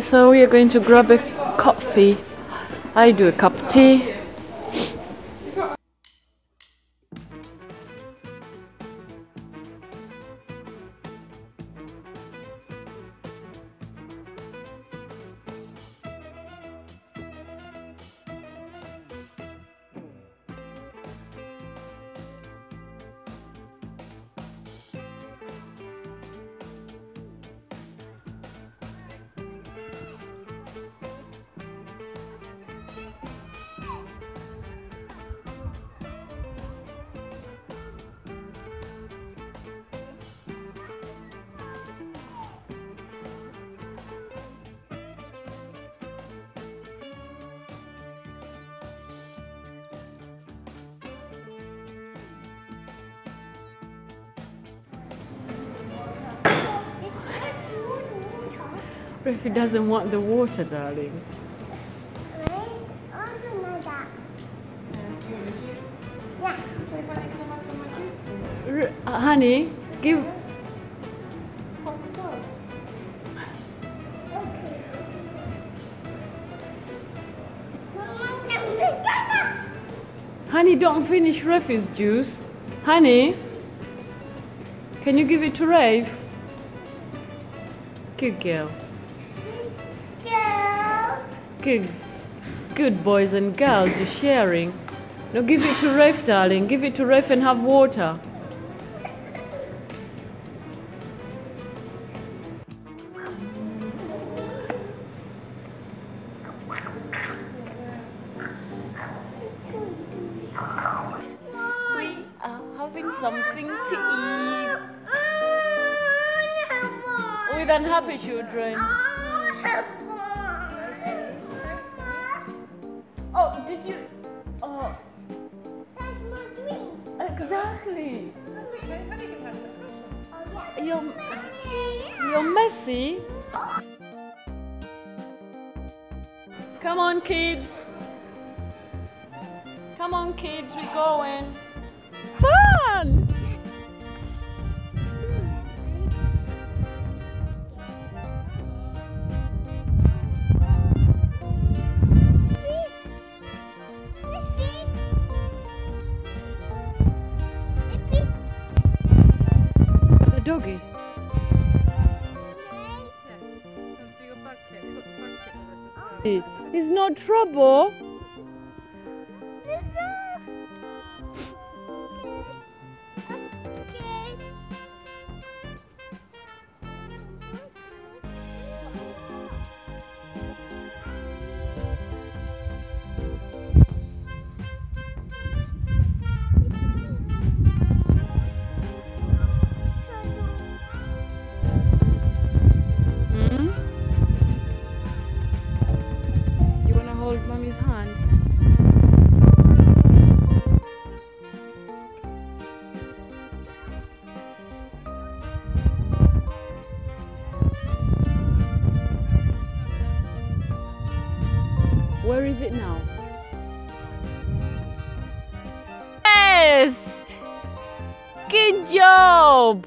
So we are going to grab a coffee. I do a cup of tea. Refi doesn't want the water, darling. R- uh, honey, give. Honey, don't finish Refi's juice. Honey, can you give it to Rafe? Good girl. Good, good boys and girls, you're sharing. Now give it to Rafe, darling. Give it to Rafe and have water. We are having something to eat oh, with unhappy children. Oh, Oh, did you? Oh, exactly. Oh, you're, you're messy. Come on, kids. Come on, kids, we're going. Fun! Doggy. He's no trouble. Where is it now? Yes! Good job!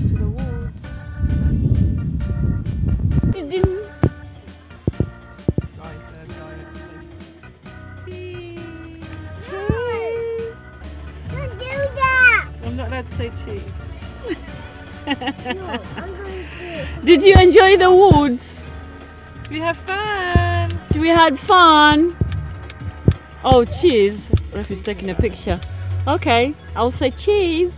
to the woods. It didn't. Right, there, I'm not allowed to say cheese. Did you enjoy the woods? We have fun. We had fun. Oh, cheese. Ref is taking a picture. Okay, I'll say cheese.